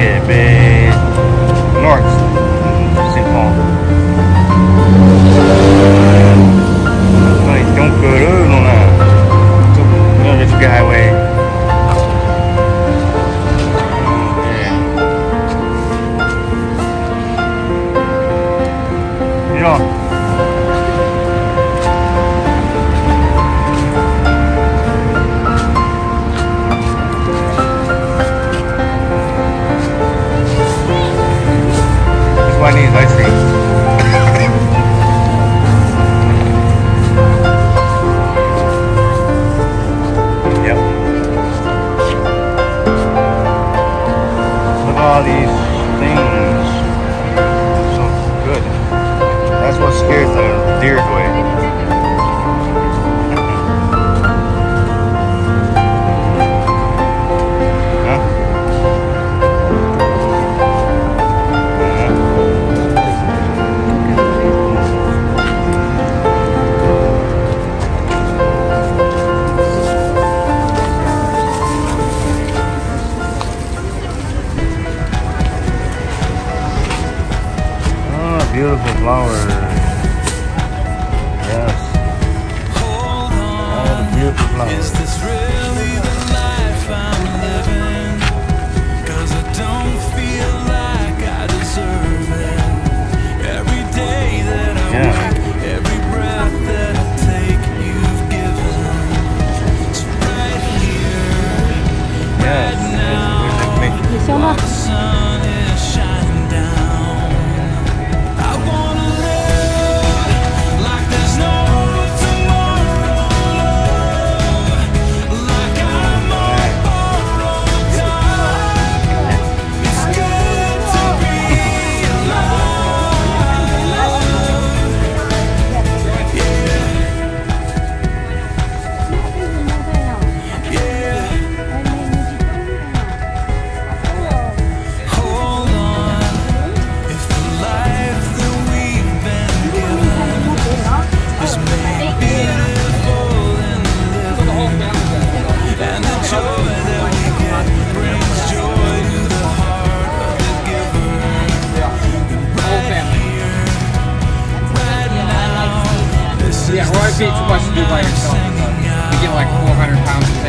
it, man. beautiful flowers. Yes. All the beautiful flowers. too much to do by yourself. You get like 400 pounds